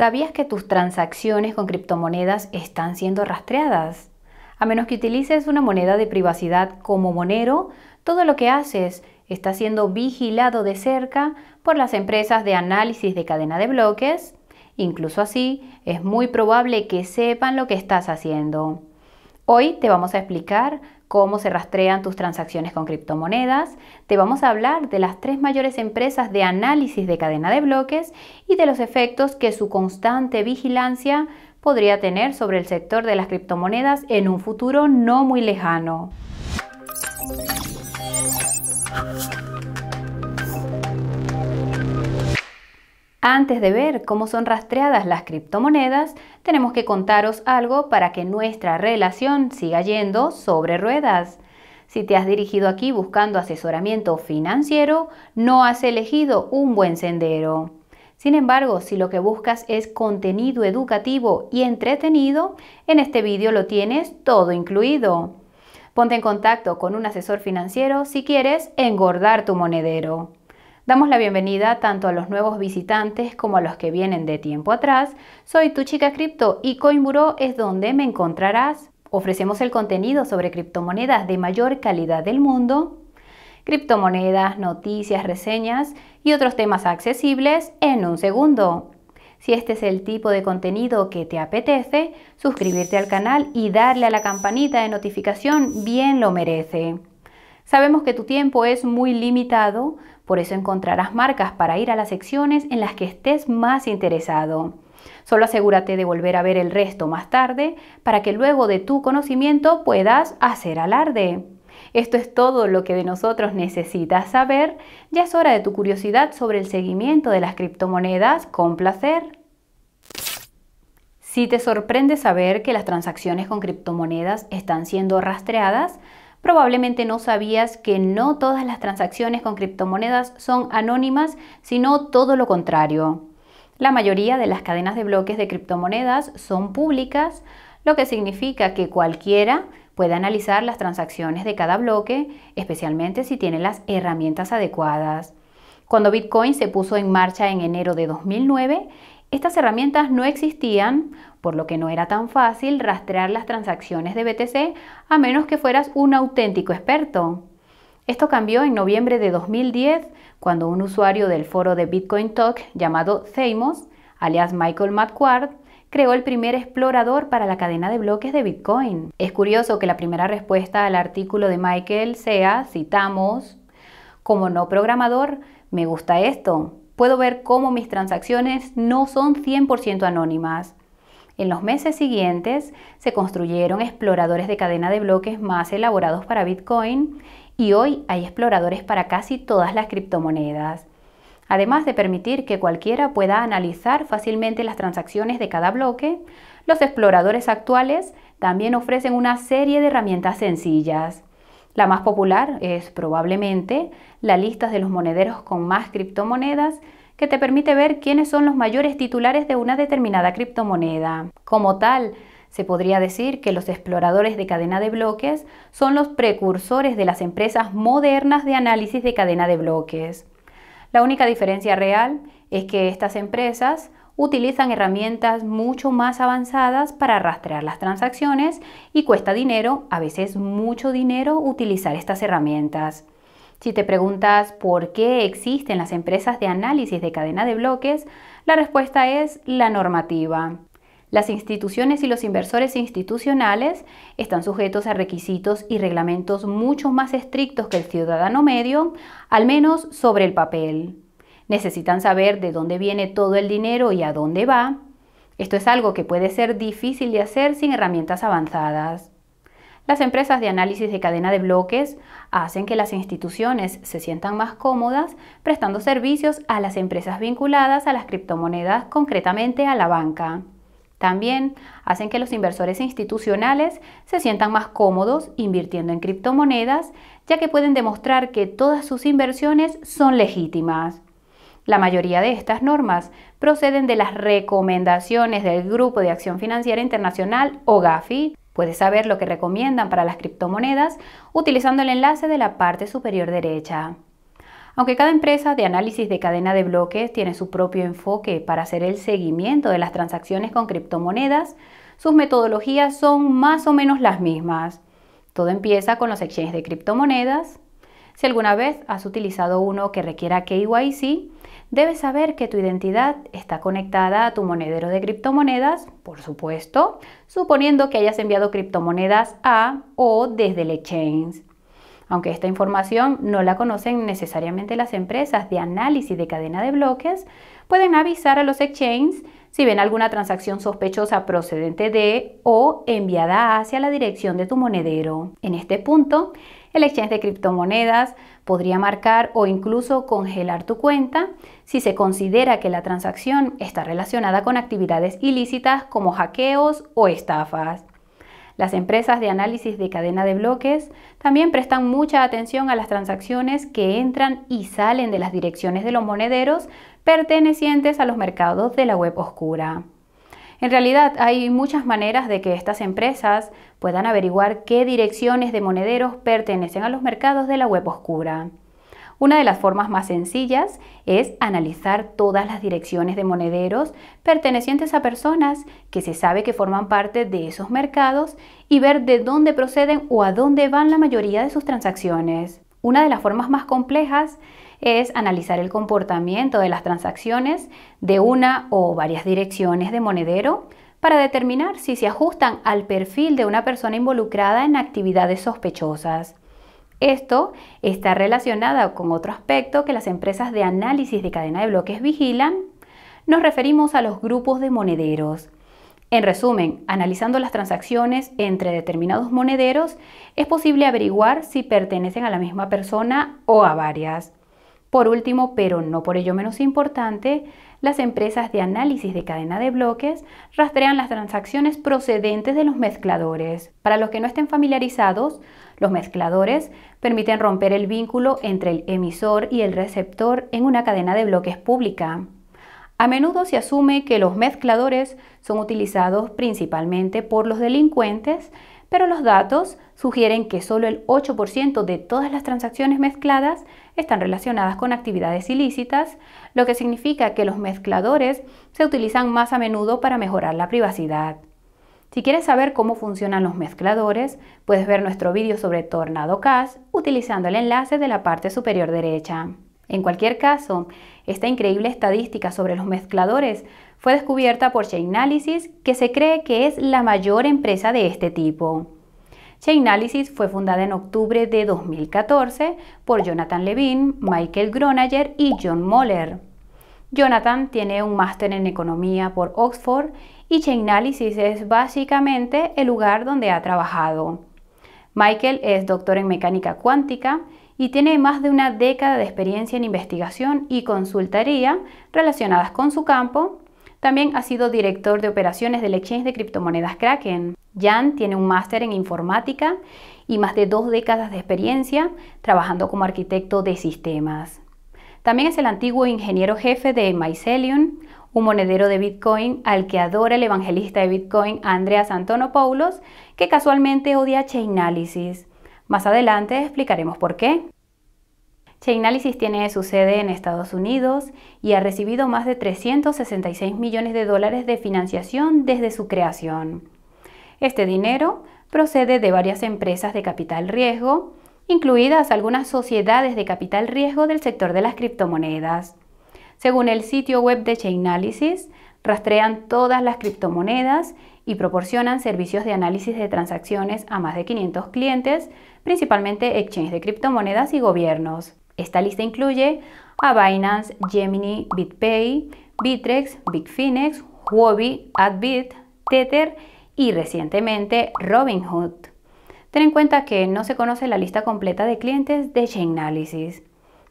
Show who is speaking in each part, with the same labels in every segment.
Speaker 1: ¿Sabías que tus transacciones con criptomonedas están siendo rastreadas? A menos que utilices una moneda de privacidad como Monero, todo lo que haces está siendo vigilado de cerca por las empresas de análisis de cadena de bloques. Incluso así, es muy probable que sepan lo que estás haciendo. Hoy te vamos a explicar cómo se rastrean tus transacciones con criptomonedas, te vamos a hablar de las tres mayores empresas de análisis de cadena de bloques y de los efectos que su constante vigilancia podría tener sobre el sector de las criptomonedas en un futuro no muy lejano. Antes de ver cómo son rastreadas las criptomonedas, tenemos que contaros algo para que nuestra relación siga yendo sobre ruedas. Si te has dirigido aquí buscando asesoramiento financiero, no has elegido un buen sendero. Sin embargo, si lo que buscas es contenido educativo y entretenido, en este vídeo lo tienes todo incluido. Ponte en contacto con un asesor financiero si quieres engordar tu monedero. Damos la bienvenida tanto a los nuevos visitantes como a los que vienen de tiempo atrás. Soy tu chica cripto y Coinburo es donde me encontrarás. Ofrecemos el contenido sobre criptomonedas de mayor calidad del mundo, criptomonedas, noticias, reseñas y otros temas accesibles en un segundo. Si este es el tipo de contenido que te apetece, suscribirte al canal y darle a la campanita de notificación bien lo merece. Sabemos que tu tiempo es muy limitado, por eso encontrarás marcas para ir a las secciones en las que estés más interesado. Solo asegúrate de volver a ver el resto más tarde para que luego de tu conocimiento puedas hacer alarde. Esto es todo lo que de nosotros necesitas saber. Ya es hora de tu curiosidad sobre el seguimiento de las criptomonedas con placer. Si te sorprende saber que las transacciones con criptomonedas están siendo rastreadas, Probablemente no sabías que no todas las transacciones con criptomonedas son anónimas, sino todo lo contrario. La mayoría de las cadenas de bloques de criptomonedas son públicas, lo que significa que cualquiera puede analizar las transacciones de cada bloque, especialmente si tiene las herramientas adecuadas. Cuando Bitcoin se puso en marcha en enero de 2009, estas herramientas no existían, por lo que no era tan fácil rastrear las transacciones de BTC a menos que fueras un auténtico experto. Esto cambió en noviembre de 2010 cuando un usuario del foro de Bitcoin Talk llamado Theimos, alias Michael McQuard, creó el primer explorador para la cadena de bloques de Bitcoin. Es curioso que la primera respuesta al artículo de Michael sea, citamos, como no programador, me gusta esto, puedo ver cómo mis transacciones no son 100% anónimas. En los meses siguientes se construyeron exploradores de cadena de bloques más elaborados para Bitcoin y hoy hay exploradores para casi todas las criptomonedas. Además de permitir que cualquiera pueda analizar fácilmente las transacciones de cada bloque, los exploradores actuales también ofrecen una serie de herramientas sencillas. La más popular es probablemente la lista de los monederos con más criptomonedas que te permite ver quiénes son los mayores titulares de una determinada criptomoneda. Como tal, se podría decir que los exploradores de cadena de bloques son los precursores de las empresas modernas de análisis de cadena de bloques. La única diferencia real es que estas empresas utilizan herramientas mucho más avanzadas para rastrear las transacciones y cuesta dinero, a veces mucho dinero, utilizar estas herramientas. Si te preguntas por qué existen las empresas de análisis de cadena de bloques, la respuesta es la normativa. Las instituciones y los inversores institucionales están sujetos a requisitos y reglamentos mucho más estrictos que el ciudadano medio, al menos sobre el papel. Necesitan saber de dónde viene todo el dinero y a dónde va. Esto es algo que puede ser difícil de hacer sin herramientas avanzadas. Las empresas de análisis de cadena de bloques hacen que las instituciones se sientan más cómodas prestando servicios a las empresas vinculadas a las criptomonedas, concretamente a la banca. También hacen que los inversores institucionales se sientan más cómodos invirtiendo en criptomonedas, ya que pueden demostrar que todas sus inversiones son legítimas. La mayoría de estas normas proceden de las recomendaciones del Grupo de Acción Financiera Internacional o GAFI. Puedes saber lo que recomiendan para las criptomonedas utilizando el enlace de la parte superior derecha. Aunque cada empresa de análisis de cadena de bloques tiene su propio enfoque para hacer el seguimiento de las transacciones con criptomonedas, sus metodologías son más o menos las mismas. Todo empieza con los exchanges de criptomonedas. Si alguna vez has utilizado uno que requiera KYC, debes saber que tu identidad está conectada a tu monedero de criptomonedas, por supuesto, suponiendo que hayas enviado criptomonedas a o desde el exchange. Aunque esta información no la conocen necesariamente las empresas de análisis de cadena de bloques, pueden avisar a los exchanges si ven alguna transacción sospechosa procedente de o enviada hacia la dirección de tu monedero. En este punto, el exchange de criptomonedas podría marcar o incluso congelar tu cuenta si se considera que la transacción está relacionada con actividades ilícitas como hackeos o estafas. Las empresas de análisis de cadena de bloques también prestan mucha atención a las transacciones que entran y salen de las direcciones de los monederos pertenecientes a los mercados de la web oscura. En realidad hay muchas maneras de que estas empresas puedan averiguar qué direcciones de monederos pertenecen a los mercados de la web oscura. Una de las formas más sencillas es analizar todas las direcciones de monederos pertenecientes a personas que se sabe que forman parte de esos mercados y ver de dónde proceden o a dónde van la mayoría de sus transacciones. Una de las formas más complejas es analizar el comportamiento de las transacciones de una o varias direcciones de monedero para determinar si se ajustan al perfil de una persona involucrada en actividades sospechosas. Esto está relacionado con otro aspecto que las empresas de análisis de cadena de bloques vigilan. Nos referimos a los grupos de monederos. En resumen, analizando las transacciones entre determinados monederos, es posible averiguar si pertenecen a la misma persona o a varias. Por último, pero no por ello menos importante, las empresas de análisis de cadena de bloques rastrean las transacciones procedentes de los mezcladores. Para los que no estén familiarizados, los mezcladores permiten romper el vínculo entre el emisor y el receptor en una cadena de bloques pública. A menudo se asume que los mezcladores son utilizados principalmente por los delincuentes, pero los datos sugieren que solo el 8% de todas las transacciones mezcladas están relacionadas con actividades ilícitas, lo que significa que los mezcladores se utilizan más a menudo para mejorar la privacidad. Si quieres saber cómo funcionan los mezcladores, puedes ver nuestro vídeo sobre Tornado Cash utilizando el enlace de la parte superior derecha. En cualquier caso, esta increíble estadística sobre los mezcladores fue descubierta por Chainalysis, que se cree que es la mayor empresa de este tipo. Chainalysis fue fundada en octubre de 2014 por Jonathan Levine, Michael Gronager y John Moller. Jonathan tiene un máster en economía por Oxford y Chainalysis es básicamente el lugar donde ha trabajado. Michael es doctor en mecánica cuántica y tiene más de una década de experiencia en investigación y consultoría relacionadas con su campo. También ha sido director de operaciones del exchange de criptomonedas Kraken. Jan tiene un máster en informática y más de dos décadas de experiencia trabajando como arquitecto de sistemas. También es el antiguo ingeniero jefe de Mycelium, un monedero de Bitcoin al que adora el evangelista de Bitcoin Andreas Antonopoulos, que casualmente odia Chainalysis. Más adelante explicaremos por qué. Chainalysis tiene su sede en Estados Unidos y ha recibido más de 366 millones de dólares de financiación desde su creación. Este dinero procede de varias empresas de capital riesgo, incluidas algunas sociedades de capital riesgo del sector de las criptomonedas. Según el sitio web de Chainalysis, rastrean todas las criptomonedas y proporcionan servicios de análisis de transacciones a más de 500 clientes, principalmente exchanges de criptomonedas y gobiernos. Esta lista incluye a Binance, Gemini, BitPay, Bitrex, Bitfinex, Huobi, Adbit, Tether y recientemente Robinhood. Ten en cuenta que no se conoce la lista completa de clientes de Chainalysis.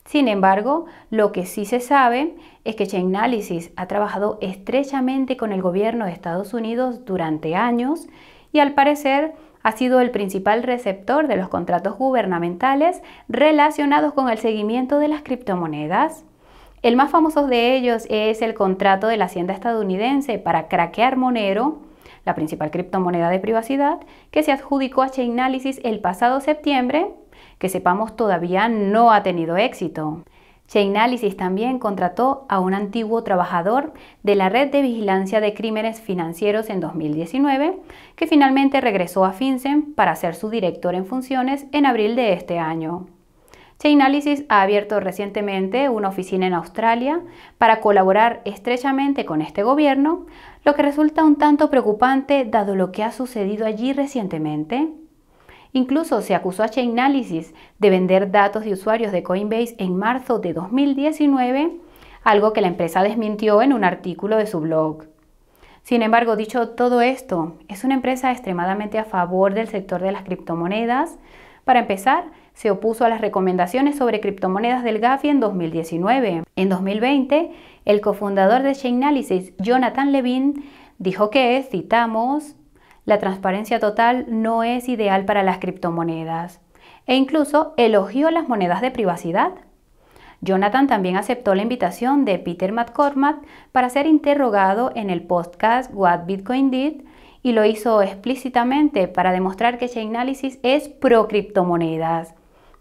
Speaker 1: Sin embargo, lo que sí se sabe es que Chainalysis ha trabajado estrechamente con el gobierno de Estados Unidos durante años y al parecer ha sido el principal receptor de los contratos gubernamentales relacionados con el seguimiento de las criptomonedas. El más famoso de ellos es el contrato de la Hacienda estadounidense para craquear Monero, la principal criptomoneda de privacidad, que se adjudicó a Chainalysis el pasado septiembre que sepamos todavía no ha tenido éxito. Chainalysis también contrató a un antiguo trabajador de la red de vigilancia de crímenes financieros en 2019, que finalmente regresó a FinCEN para ser su director en funciones en abril de este año. Chainalysis ha abierto recientemente una oficina en Australia para colaborar estrechamente con este gobierno, lo que resulta un tanto preocupante dado lo que ha sucedido allí recientemente. Incluso se acusó a Chainalysis de vender datos de usuarios de Coinbase en marzo de 2019, algo que la empresa desmintió en un artículo de su blog. Sin embargo, dicho todo esto, es una empresa extremadamente a favor del sector de las criptomonedas. Para empezar, se opuso a las recomendaciones sobre criptomonedas del Gafi en 2019. En 2020, el cofundador de Chainalysis, Jonathan Levin, dijo que, citamos, la transparencia total no es ideal para las criptomonedas e incluso elogió las monedas de privacidad. Jonathan también aceptó la invitación de Peter McCormack para ser interrogado en el podcast What Bitcoin Did y lo hizo explícitamente para demostrar que Chainalysis es pro criptomonedas.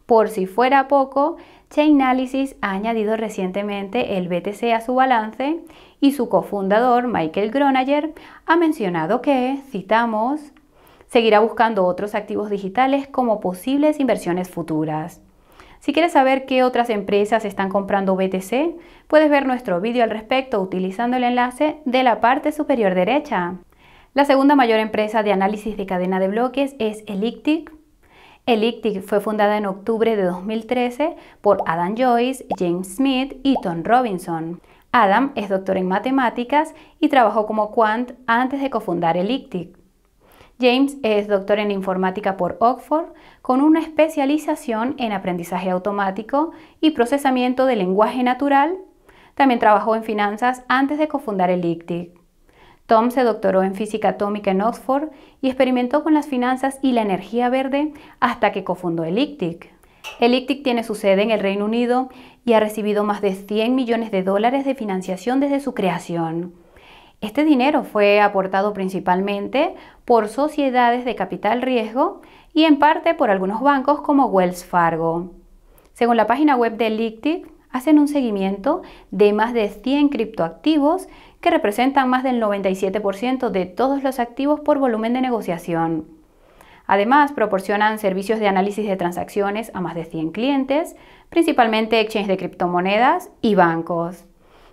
Speaker 1: Por si fuera poco, Chainalysis ha añadido recientemente el BTC a su balance y su cofundador, Michael Gronager, ha mencionado que, citamos, seguirá buscando otros activos digitales como posibles inversiones futuras. Si quieres saber qué otras empresas están comprando BTC, puedes ver nuestro vídeo al respecto utilizando el enlace de la parte superior derecha. La segunda mayor empresa de análisis de cadena de bloques es Elliptic, Elliptic fue fundada en octubre de 2013 por Adam Joyce, James Smith y Tom Robinson. Adam es doctor en matemáticas y trabajó como quant antes de cofundar Elliptic. James es doctor en informática por Oxford con una especialización en aprendizaje automático y procesamiento de lenguaje natural. También trabajó en finanzas antes de cofundar Elliptic. Tom se doctoró en física atómica en Oxford y experimentó con las finanzas y la energía verde hasta que cofundó Elliptic tiene su sede en el Reino Unido y ha recibido más de 100 millones de dólares de financiación desde su creación. Este dinero fue aportado principalmente por sociedades de capital riesgo y en parte por algunos bancos como Wells Fargo. Según la página web de Elliptic, hacen un seguimiento de más de 100 criptoactivos que representan más del 97% de todos los activos por volumen de negociación. Además, proporcionan servicios de análisis de transacciones a más de 100 clientes, principalmente exchanges de criptomonedas y bancos.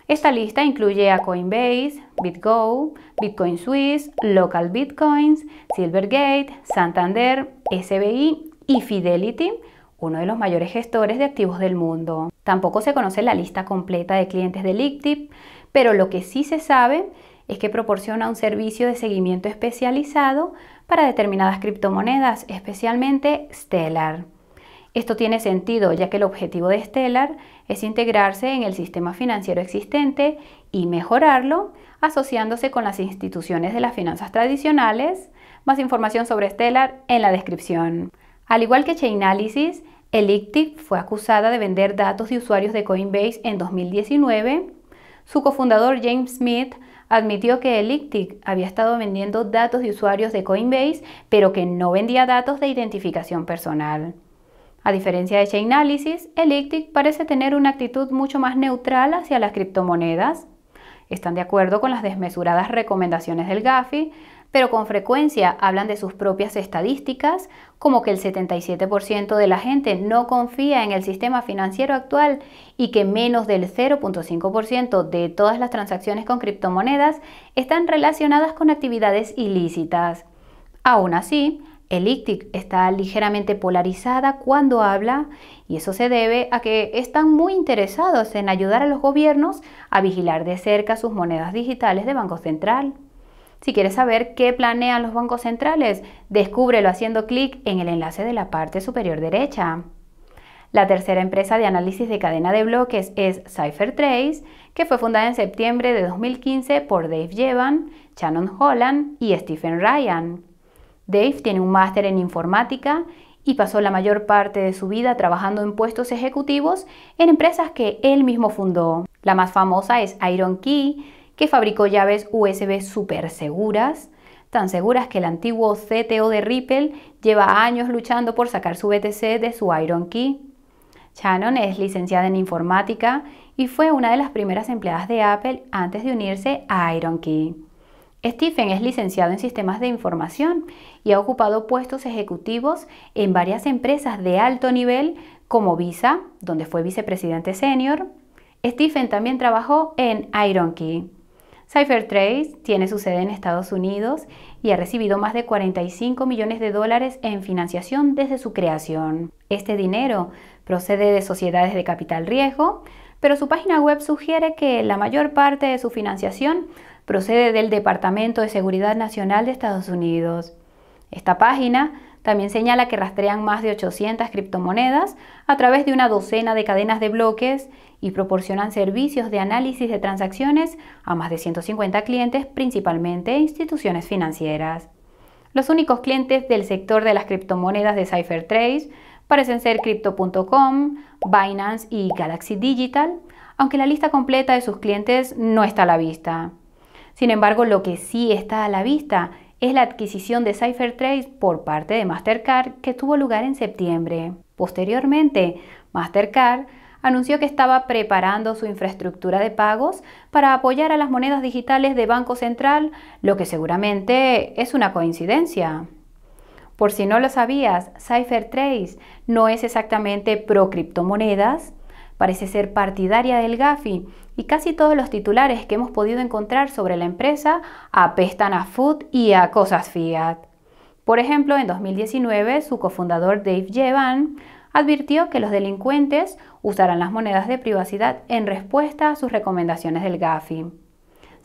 Speaker 1: Esta lista incluye a Coinbase, BitGo, Bitcoin Swiss, Local Bitcoins, Silvergate, Santander, SBI y Fidelity, uno de los mayores gestores de activos del mundo. Tampoco se conoce la lista completa de clientes de Lictip, pero lo que sí se sabe es que proporciona un servicio de seguimiento especializado para determinadas criptomonedas, especialmente Stellar. Esto tiene sentido ya que el objetivo de Stellar es integrarse en el sistema financiero existente y mejorarlo asociándose con las instituciones de las finanzas tradicionales. Más información sobre Stellar en la descripción. Al igual que Chainalysis, Elliptic fue acusada de vender datos de usuarios de Coinbase en 2019 su cofundador James Smith admitió que Elliptic había estado vendiendo datos de usuarios de Coinbase, pero que no vendía datos de identificación personal. A diferencia de Chainalysis, Elliptic parece tener una actitud mucho más neutral hacia las criptomonedas. Están de acuerdo con las desmesuradas recomendaciones del Gafi, pero con frecuencia hablan de sus propias estadísticas, como que el 77% de la gente no confía en el sistema financiero actual y que menos del 0.5% de todas las transacciones con criptomonedas están relacionadas con actividades ilícitas. Aún así, el ICTIC está ligeramente polarizada cuando habla y eso se debe a que están muy interesados en ayudar a los gobiernos a vigilar de cerca sus monedas digitales de Banco Central. Si quieres saber qué planean los bancos centrales, descúbrelo haciendo clic en el enlace de la parte superior derecha. La tercera empresa de análisis de cadena de bloques es CipherTrace, que fue fundada en septiembre de 2015 por Dave Jevan, Shannon Holland y Stephen Ryan. Dave tiene un máster en informática y pasó la mayor parte de su vida trabajando en puestos ejecutivos en empresas que él mismo fundó. La más famosa es Iron Key, que fabricó llaves USB súper seguras, tan seguras que el antiguo CTO de Ripple lleva años luchando por sacar su BTC de su Iron Key. Shannon es licenciada en informática y fue una de las primeras empleadas de Apple antes de unirse a IronKey. Stephen es licenciado en sistemas de información y ha ocupado puestos ejecutivos en varias empresas de alto nivel como Visa, donde fue vicepresidente senior. Stephen también trabajó en IronKey. CipherTrace tiene su sede en Estados Unidos y ha recibido más de 45 millones de dólares en financiación desde su creación. Este dinero procede de sociedades de capital riesgo, pero su página web sugiere que la mayor parte de su financiación procede del Departamento de Seguridad Nacional de Estados Unidos. Esta página también señala que rastrean más de 800 criptomonedas a través de una docena de cadenas de bloques y proporcionan servicios de análisis de transacciones a más de 150 clientes, principalmente instituciones financieras. Los únicos clientes del sector de las criptomonedas de CipherTrace parecen ser Crypto.com, Binance y Galaxy Digital, aunque la lista completa de sus clientes no está a la vista. Sin embargo, lo que sí está a la vista es la adquisición de CipherTrace por parte de Mastercard que tuvo lugar en septiembre. Posteriormente, Mastercard anunció que estaba preparando su infraestructura de pagos para apoyar a las monedas digitales de Banco Central, lo que seguramente es una coincidencia. Por si no lo sabías, CipherTrace no es exactamente pro criptomonedas, parece ser partidaria del GAFI y casi todos los titulares que hemos podido encontrar sobre la empresa apestan a food y a cosas fiat. Por ejemplo, en 2019 su cofundador Dave Jevan advirtió que los delincuentes usarán las monedas de privacidad en respuesta a sus recomendaciones del GAFI.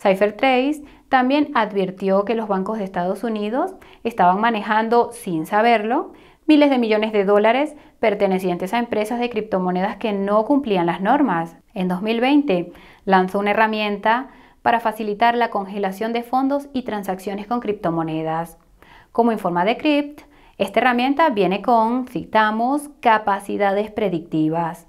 Speaker 1: CipherTrace también advirtió que los bancos de Estados Unidos estaban manejando, sin saberlo, miles de millones de dólares pertenecientes a empresas de criptomonedas que no cumplían las normas. En 2020 lanzó una herramienta para facilitar la congelación de fondos y transacciones con criptomonedas. Como informa Decrypt, esta herramienta viene con, citamos, capacidades predictivas.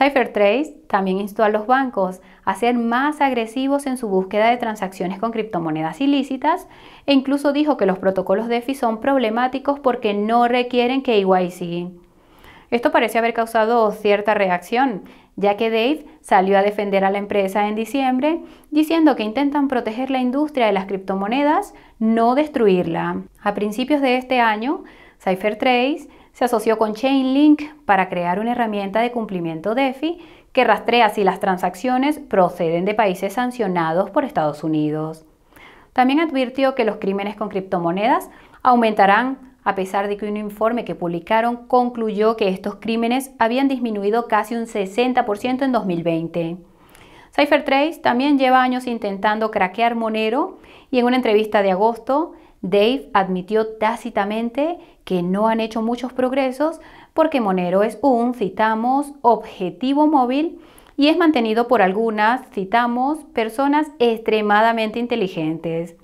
Speaker 1: CipherTrace también instó a los bancos a ser más agresivos en su búsqueda de transacciones con criptomonedas ilícitas e incluso dijo que los protocolos DeFi son problemáticos porque no requieren KYC. Esto parece haber causado cierta reacción, ya que Dave salió a defender a la empresa en diciembre diciendo que intentan proteger la industria de las criptomonedas, no destruirla. A principios de este año, CipherTrace se asoció con Chainlink para crear una herramienta de cumplimiento DeFi que rastrea si las transacciones proceden de países sancionados por Estados Unidos. También advirtió que los crímenes con criptomonedas aumentarán a pesar de que un informe que publicaron concluyó que estos crímenes habían disminuido casi un 60% en 2020. CipherTrace también lleva años intentando craquear Monero y en una entrevista de agosto, Dave admitió tácitamente que no han hecho muchos progresos porque Monero es un, citamos, objetivo móvil y es mantenido por algunas, citamos, personas extremadamente inteligentes.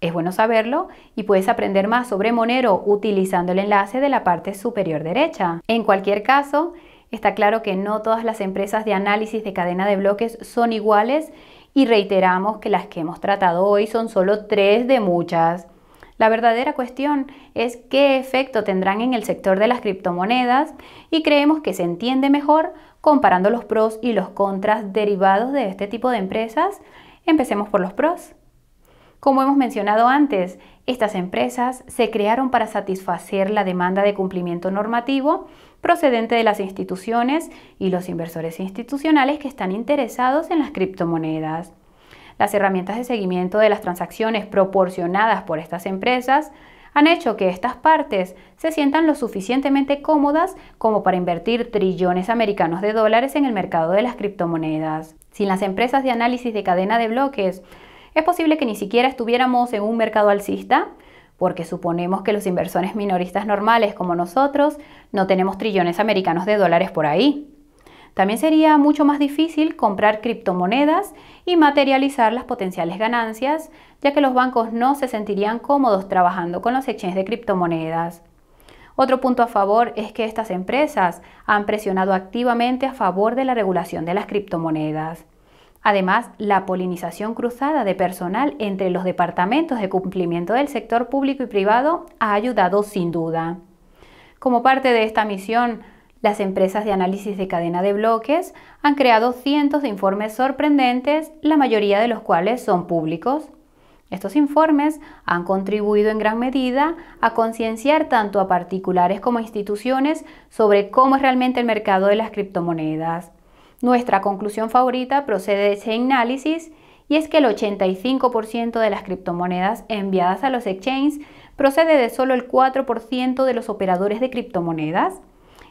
Speaker 1: Es bueno saberlo y puedes aprender más sobre Monero utilizando el enlace de la parte superior derecha. En cualquier caso, está claro que no todas las empresas de análisis de cadena de bloques son iguales y reiteramos que las que hemos tratado hoy son solo tres de muchas. La verdadera cuestión es qué efecto tendrán en el sector de las criptomonedas y creemos que se entiende mejor comparando los pros y los contras derivados de este tipo de empresas. Empecemos por los pros. Como hemos mencionado antes, estas empresas se crearon para satisfacer la demanda de cumplimiento normativo procedente de las instituciones y los inversores institucionales que están interesados en las criptomonedas. Las herramientas de seguimiento de las transacciones proporcionadas por estas empresas han hecho que estas partes se sientan lo suficientemente cómodas como para invertir trillones americanos de dólares en el mercado de las criptomonedas. Sin las empresas de análisis de cadena de bloques, es posible que ni siquiera estuviéramos en un mercado alcista, porque suponemos que los inversores minoristas normales como nosotros no tenemos trillones americanos de dólares por ahí. También sería mucho más difícil comprar criptomonedas y materializar las potenciales ganancias, ya que los bancos no se sentirían cómodos trabajando con los exchanges de criptomonedas. Otro punto a favor es que estas empresas han presionado activamente a favor de la regulación de las criptomonedas. Además, la polinización cruzada de personal entre los departamentos de cumplimiento del sector público y privado ha ayudado sin duda. Como parte de esta misión, las empresas de análisis de cadena de bloques han creado cientos de informes sorprendentes, la mayoría de los cuales son públicos. Estos informes han contribuido en gran medida a concienciar tanto a particulares como a instituciones sobre cómo es realmente el mercado de las criptomonedas. Nuestra conclusión favorita procede de ese análisis y es que el 85% de las criptomonedas enviadas a los exchanges procede de solo el 4% de los operadores de criptomonedas.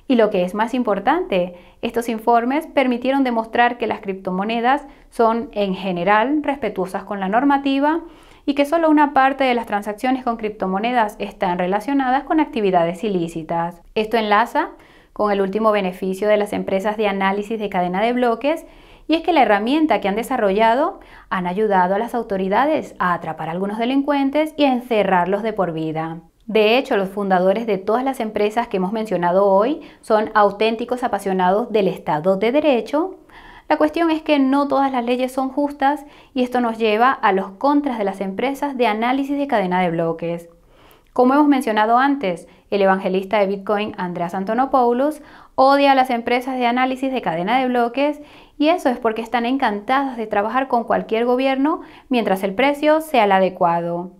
Speaker 1: Y lo que es más importante, estos informes permitieron demostrar que las criptomonedas son en general respetuosas con la normativa y que solo una parte de las transacciones con criptomonedas están relacionadas con actividades ilícitas. Esto enlaza con el último beneficio de las empresas de análisis de cadena de bloques y es que la herramienta que han desarrollado han ayudado a las autoridades a atrapar a algunos delincuentes y a encerrarlos de por vida. De hecho, los fundadores de todas las empresas que hemos mencionado hoy son auténticos apasionados del Estado de Derecho. La cuestión es que no todas las leyes son justas y esto nos lleva a los contras de las empresas de análisis de cadena de bloques. Como hemos mencionado antes, el evangelista de Bitcoin Andreas Antonopoulos odia a las empresas de análisis de cadena de bloques y eso es porque están encantadas de trabajar con cualquier gobierno mientras el precio sea el adecuado.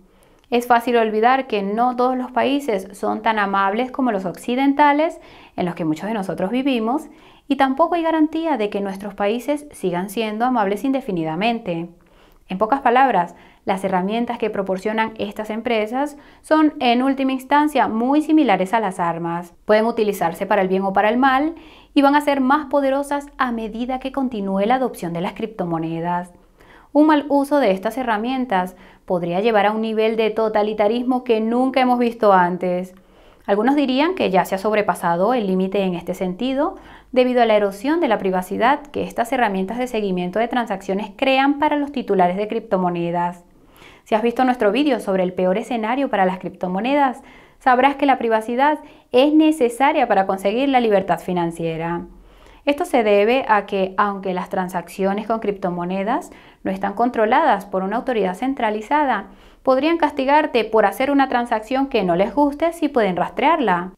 Speaker 1: Es fácil olvidar que no todos los países son tan amables como los occidentales en los que muchos de nosotros vivimos y tampoco hay garantía de que nuestros países sigan siendo amables indefinidamente. En pocas palabras, las herramientas que proporcionan estas empresas son en última instancia muy similares a las armas. Pueden utilizarse para el bien o para el mal y van a ser más poderosas a medida que continúe la adopción de las criptomonedas. Un mal uso de estas herramientas podría llevar a un nivel de totalitarismo que nunca hemos visto antes. Algunos dirían que ya se ha sobrepasado el límite en este sentido debido a la erosión de la privacidad que estas herramientas de seguimiento de transacciones crean para los titulares de criptomonedas. Si has visto nuestro vídeo sobre el peor escenario para las criptomonedas, sabrás que la privacidad es necesaria para conseguir la libertad financiera. Esto se debe a que, aunque las transacciones con criptomonedas no están controladas por una autoridad centralizada, podrían castigarte por hacer una transacción que no les guste si pueden rastrearla.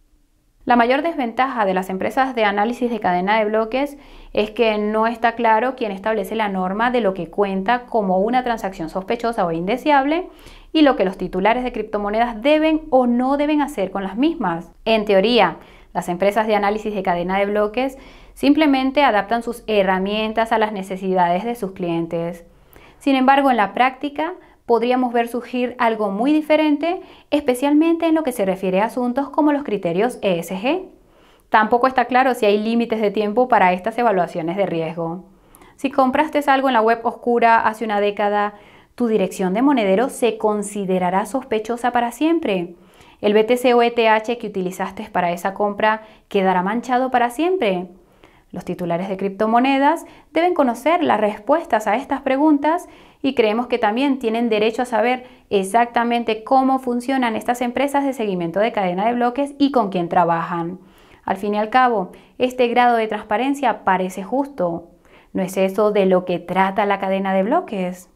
Speaker 1: La mayor desventaja de las empresas de análisis de cadena de bloques es que no está claro quién establece la norma de lo que cuenta como una transacción sospechosa o indeseable y lo que los titulares de criptomonedas deben o no deben hacer con las mismas. En teoría, las empresas de análisis de cadena de bloques simplemente adaptan sus herramientas a las necesidades de sus clientes. Sin embargo, en la práctica, podríamos ver surgir algo muy diferente, especialmente en lo que se refiere a asuntos como los criterios ESG. Tampoco está claro si hay límites de tiempo para estas evaluaciones de riesgo. Si compraste algo en la web oscura hace una década, tu dirección de monedero se considerará sospechosa para siempre. El BTC o ETH que utilizaste para esa compra quedará manchado para siempre. Los titulares de criptomonedas deben conocer las respuestas a estas preguntas y creemos que también tienen derecho a saber exactamente cómo funcionan estas empresas de seguimiento de cadena de bloques y con quién trabajan. Al fin y al cabo, este grado de transparencia parece justo. ¿No es eso de lo que trata la cadena de bloques?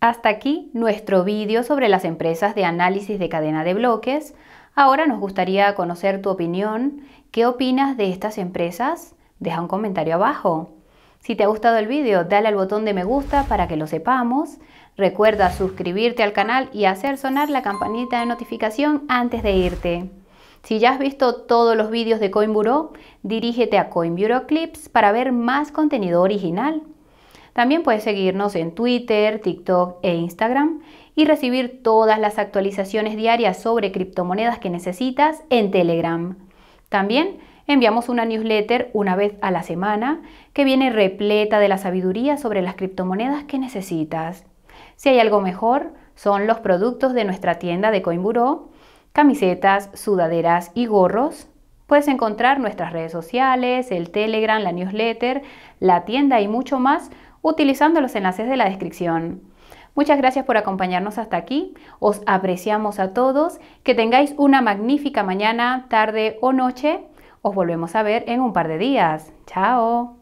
Speaker 1: Hasta aquí nuestro vídeo sobre las empresas de análisis de cadena de bloques. Ahora nos gustaría conocer tu opinión. ¿Qué opinas de estas empresas? Deja un comentario abajo. Si te ha gustado el vídeo, dale al botón de me gusta para que lo sepamos. Recuerda suscribirte al canal y hacer sonar la campanita de notificación antes de irte. Si ya has visto todos los vídeos de CoinBureau, dirígete a CoinBureau Clips para ver más contenido original. También puedes seguirnos en Twitter, TikTok e Instagram y recibir todas las actualizaciones diarias sobre criptomonedas que necesitas en Telegram. También enviamos una newsletter una vez a la semana que viene repleta de la sabiduría sobre las criptomonedas que necesitas. Si hay algo mejor, son los productos de nuestra tienda de CoinBureau, camisetas, sudaderas y gorros. Puedes encontrar nuestras redes sociales, el Telegram, la newsletter, la tienda y mucho más utilizando los enlaces de la descripción. Muchas gracias por acompañarnos hasta aquí. Os apreciamos a todos. Que tengáis una magnífica mañana, tarde o noche. Os volvemos a ver en un par de días. Chao.